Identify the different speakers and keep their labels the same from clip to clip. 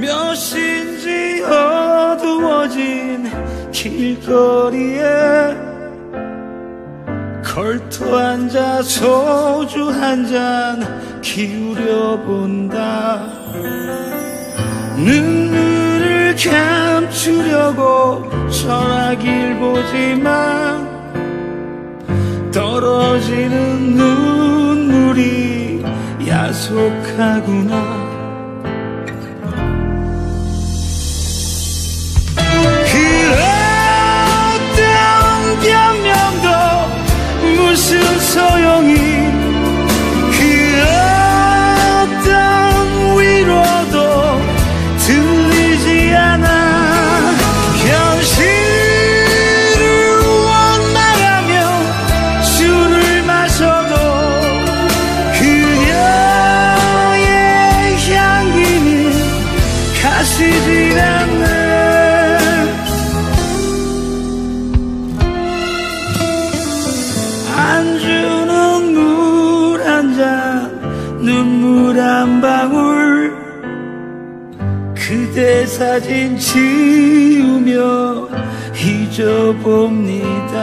Speaker 1: 몇인지 어두워진 길거리에 걸터 앉아 소주 한 잔 기울여 본다. 눈물을 감추려고 전화길 보지만 떨어지는 눈물이 야속하구나 소용이 그 어떤 위로도 들리지 않아. 현실을 원망하며 술을 마셔도 그녀의 향기는 가시질 않네 주는 물 한 잔 눈물 한 방울. 그대 사진 지우며 잊어봅니다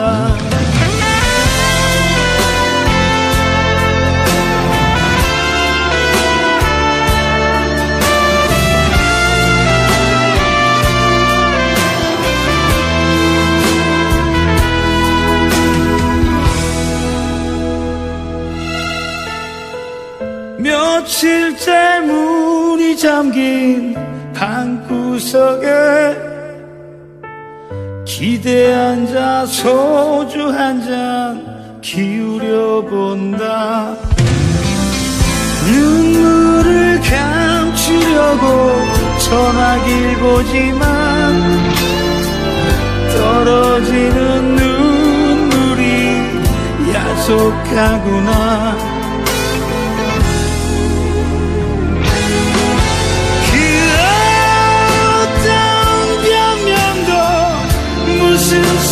Speaker 1: 며칠째 문이 잠긴 방구석에 기대 앉아 소주 한 잔 기울여 본다. 눈물을 감추려고 전화길 보지만 떨어지는 눈물이 야속하구나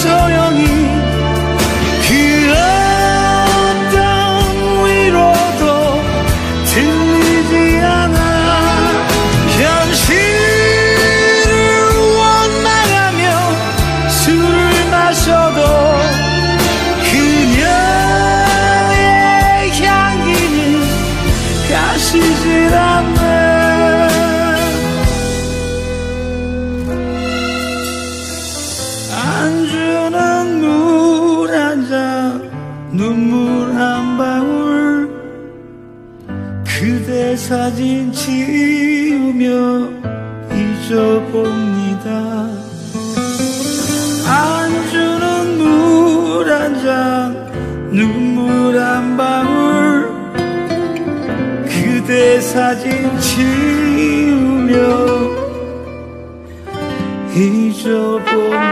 Speaker 1: 소용이 그 어떤 위로도 들리지 않아. 현실을 원망하며 술을 마셔도 그녀의 향기는 가시질 않네 눈물 한 방울 그대 사진 지우며 잊어봅니다. 안주는 물 한 잔 눈물 한 방울 그대 사진 지우며 잊어봅니다